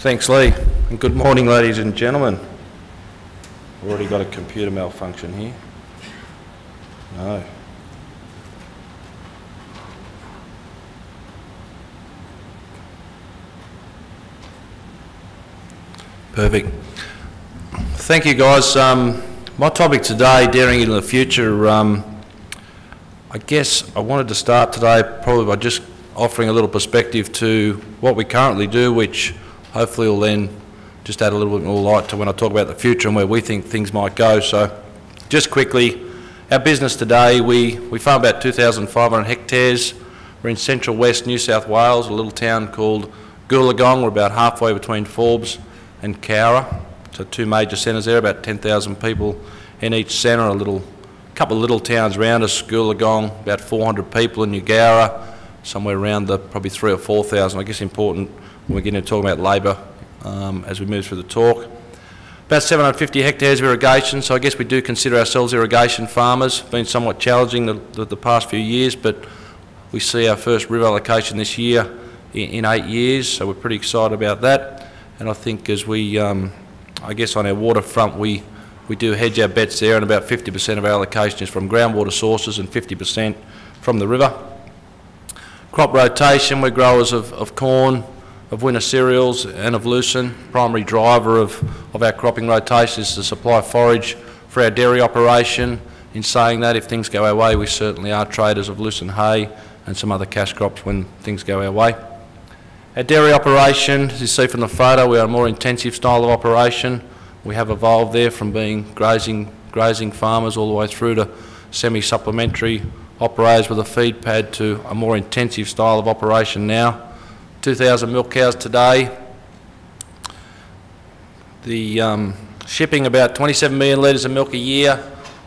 Thanks, Lee. And good morning, ladies and gentlemen. Already got a computer malfunction here. No. Perfect. Thank you, guys. Um, my topic today, dairying into the future, um, I guess I wanted to start today probably by just offering a little perspective to what we currently do, which hopefully will then just add a little bit more light to when I talk about the future and where we think things might go. So just quickly, our business today, we, we farm about 2,500 hectares. We're in central west New South Wales, a little town called Gooloogong. We're about halfway between Forbes and Cowra. So two major centres there, about 10,000 people in each centre, a little couple of little towns around us, Gooloogong, about 400 people in Eugowra, somewhere around the probably three or 4,000. I guess important when we get to talk about labour um, as we move through the talk. About 750 hectares of irrigation, so I guess we do consider ourselves irrigation farmers. Been somewhat challenging the, the, the past few years, but we see our first river allocation this year in, in, eight years, so we're pretty excited about that. And I think as we, um, I guess on our waterfront, we, we do hedge our bets there, and about 50% of our allocation is from groundwater sources and 50% from the river. Crop rotation, we're growers of, of corn, of winter cereals and of lucerne. Primary driver of, of our cropping rotation is to supply forage for our dairy operation. In saying that, if things go our way, we certainly are traders of lucerne hay and some other cash crops when things go our way. Our dairy operation, as you see from the photo, we are a more intensive style of operation. We have evolved there from being grazing, grazing farmers all the way through to semi-supplementary operators with a feed pad to a more intensive style of operation now. 2,000 milk cows today. The um, shipping about 27 million litres of milk a year.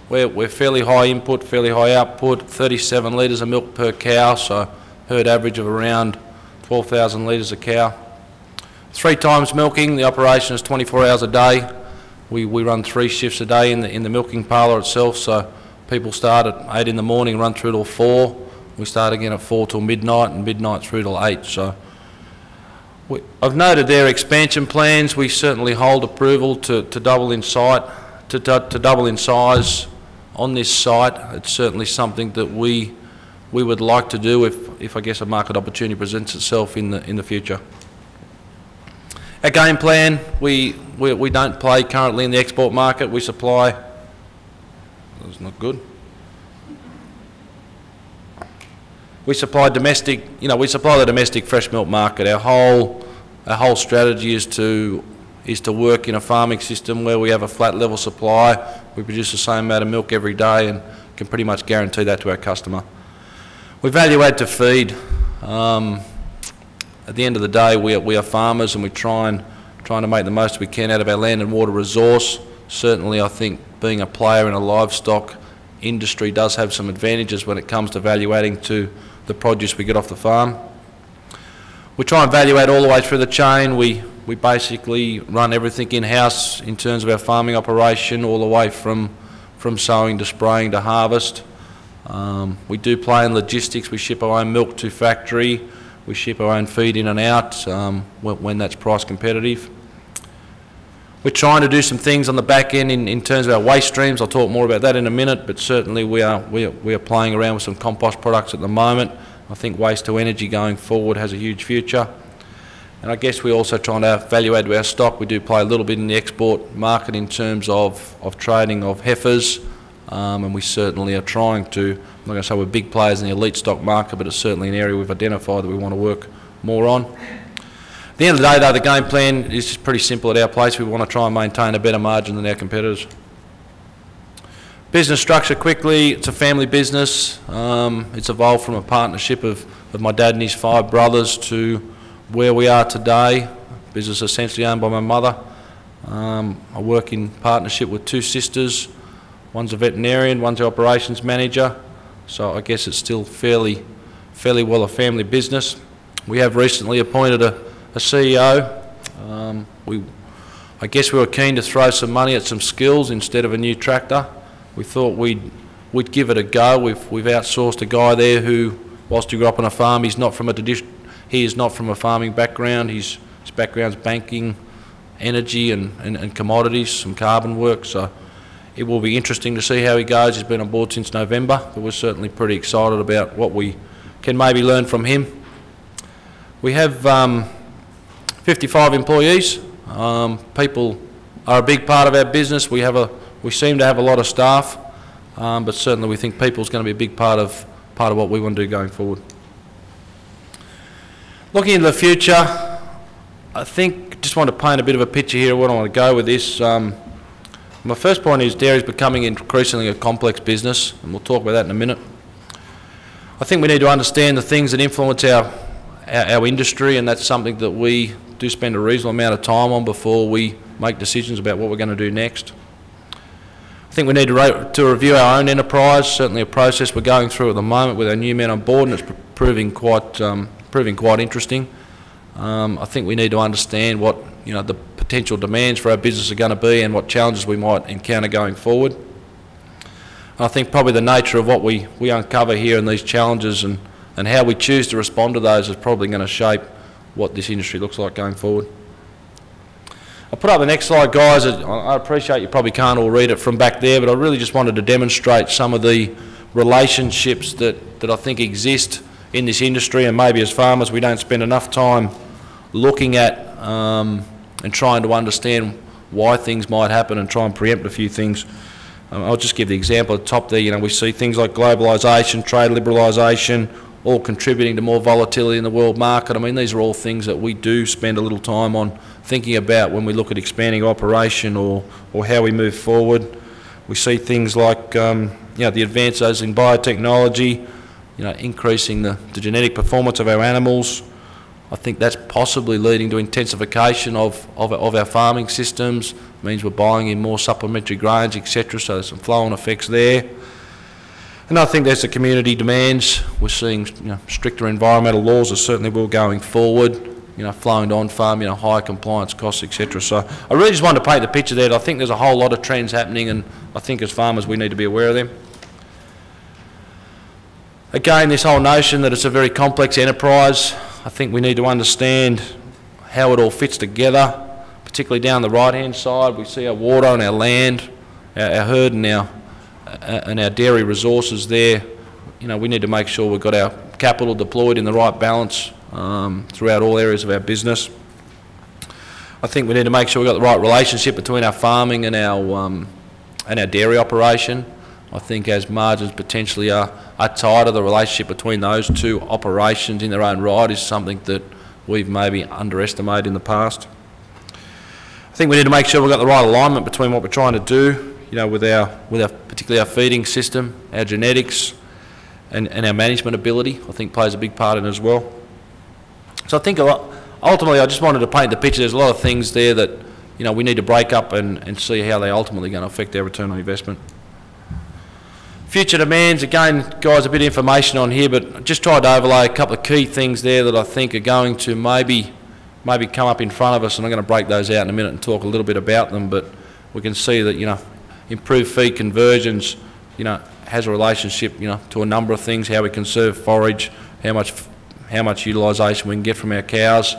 We're, we're fairly high input, fairly high output, 37 litres of milk per cow, so herd average of around 12,000 litres a cow. Three times milking, the operation is 24 hours a day. We, we run three shifts a day in the, in the milking parlour itself, so people start at 8 in the morning, run through till 4. We start again at 4 till midnight and midnight through till 8. So we, I've noted their expansion plans. We certainly hold approval to, to double in site, to, to, to double in size on this site. It's certainly something that we we would like to do if, if I guess a market opportunity presents itself in the in the future. Our game plan, we, we, we don't play currently in the export market. We supply, that's not good. We supply domestic, you know, we supply the domestic fresh milk market. Our whole, our whole strategy is to, is to work in a farming system where we have a flat level supply. We produce the same amount of milk every day and can pretty much guarantee that to our customer. We value add to feed. Um, at the end of the day, we are, we are farmers and we try and trying to make the most we can out of our land and water resource. Certainly, I think being a player in a livestock industry does have some advantages when it comes to value adding to the produce we get off the farm. We try and value add all the way through the chain. We, we basically run everything in-house in terms of our farming operation, all the way from, from sowing to spraying to harvest. Um, we do play in logistics. We ship our own milk to factory. We ship our own feed in and out um, when, when, that's price competitive. We're trying to do some things on the back end in, in terms of our waste streams. I'll talk more about that in a minute, but certainly we are, we are, we are playing around with some compost products at the moment. I think waste to energy going forward has a huge future. And I guess we're also trying to value add to our stock. We do play a little bit in the export market in terms of, of trading of heifers, um, and we certainly are trying to, I'm not going to say we're big players in the elite stock market, but it's certainly an area we've identified that we want to work more on. At the end of the day, though, the game plan is just pretty simple at our place. We want to try and maintain a better margin than our competitors. Business structure quickly, it's a family business. Um, it's evolved from a partnership of, of my dad and his five brothers to where we are today. Business essentially owned by my mother. Um, I work in partnership with two sisters. One's a veterinarian, one's the operations manager. So I guess it's still fairly, fairly well a family business. We have recently appointed a, a CEO. Um, we, I guess we were keen to throw some money at some skills instead of a new tractor we thought we'd, we'd give it a go. We've, we've outsourced a guy there who, whilst he grew up on a farm, he's not from a tradition. he is not from a farming background. He's his background's banking, energy and, and, and commodities, some carbon work. So it will be interesting to see how he goes. He's been on board since November, but we're certainly pretty excited about what we can maybe learn from him. We have um, 55 employees. Um, people are a big part of our business. We have a we seem to have a lot of staff, um, but certainly we think people is going to be a big part of part of what we want to do going forward. Looking into the future, I think just want to paint a bit of a picture here of what I want to go with this. Um, my first point is dairy is becoming increasingly a complex business, and we'll talk about that in a minute. I think we need to understand the things that influence our, our, our industry, and that's something that we do spend a reasonable amount of time on before we make decisions about what we're going to do next. I think we need to, to review our own enterprise, certainly a process we're going through at the moment with our new men on board, and it's pr proving quite, um, proving quite interesting. Um, I think we need to understand what you know the potential demands for our business are going to be and what challenges we might encounter going forward. I think probably the nature of what we, we uncover here and these challenges and, and how we choose to respond to those is probably going to shape what this industry looks like going forward. I'll put up the next slide, guys. I appreciate you probably can't all read it from back there, but I really just wanted to demonstrate some of the relationships that, that I think exist in this industry and maybe as farmers we don't spend enough time looking at um, and trying to understand why things might happen and try and preempt a few things. Um, I'll just give the example at the top there. You know, we see things like globalisation, trade liberalisation, all contributing to more volatility in the world market. I mean, these are all things that we do spend a little time on thinking about when we look at expanding operation or, or how we move forward. We see things like um, you know, the advances in biotechnology, you know, increasing the, the genetic performance of our animals, I think that's possibly leading to intensification of, of, of our farming systems, it means we're buying in more supplementary grains, etc. So there's some flow-on effects there. And I think there's the community demands. We're seeing you know, stricter environmental laws are certainly will going forward, you know, flowing on farm, you know, higher compliance costs, etc. So I really just wanted to paint the picture there. I think there's a whole lot of trends happening and I think as farmers we need to be aware of them. Again, this whole notion that it's a very complex enterprise, I think we need to understand how it all fits together, particularly down the right-hand side. We see our water and our land, our, our herd and our, and our dairy resources there. You know, we need to make sure we've got our capital deployed in the right balance um, throughout all areas of our business. I think we need to make sure we've got the right relationship between our farming and our, um, and our dairy operation. I think as margins potentially are, are tighter, the relationship between those two operations in their own right is something that we've maybe underestimated in the past. I think we need to make sure we've got the right alignment between what we're trying to do, you know, with our, with our particularly our feeding system, our genetics, and, and our management ability. I think plays a big part in as well. So I think a lot, ultimately, I just wanted to paint the picture. There's a lot of things there that you know we need to break up and, and see how they're ultimately going to affect our return on investment. Future demands, again, guys, a bit of information on here, but just tried to overlay a couple of key things there that I think are going to maybe maybe come up in front of us, and I'm going to break those out in a minute and talk a little bit about them, but we can see that, you know, improved feed conversions, you know, has a relationship, you know, to a number of things, how we conserve forage, how much how much utilisation we can get from our cows.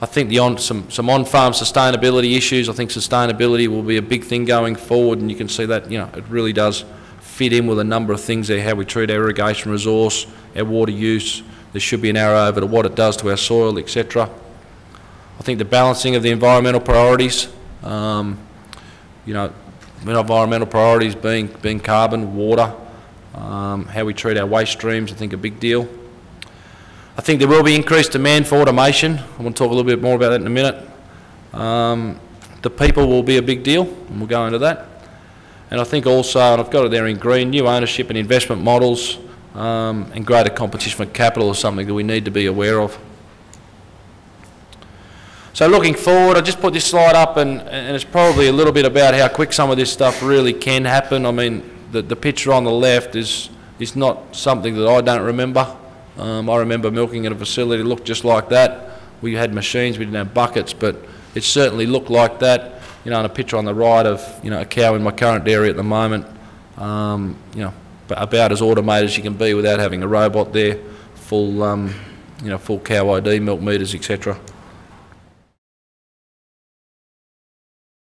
I think the on, some, some on-farm sustainability issues, I think sustainability will be a big thing going forward, and you can see that, you know, it really does fit in with a number of things there, how we treat our irrigation resource, our water use. There should be an arrow over to what it does to our soil, etc. I think the balancing of the environmental priorities, um, you know, environmental priorities being, being carbon, water, um, how we treat our waste streams, I think a big deal. I think there will be increased demand for automation. I want to talk a little bit more about that in a minute. Um, the people will be a big deal, and we'll go into that. And I think also, and I've got it there in green, new ownership and investment models um, and greater competition for capital is something that we need to be aware of. So looking forward, I just put this slide up and, and it's probably a little bit about how quick some of this stuff really can happen. I mean, the, the picture on the left is, is not something that I don't remember. Um, I remember milking at a facility looked just like that. We had machines, we didn't have buckets, but it certainly looked like that you know, and a picture on the right of, you know, a cow in my current dairy at the moment, um, you know, about as automated as you can be without having a robot there, full, um, you know, full cow ID, milk meters, etc.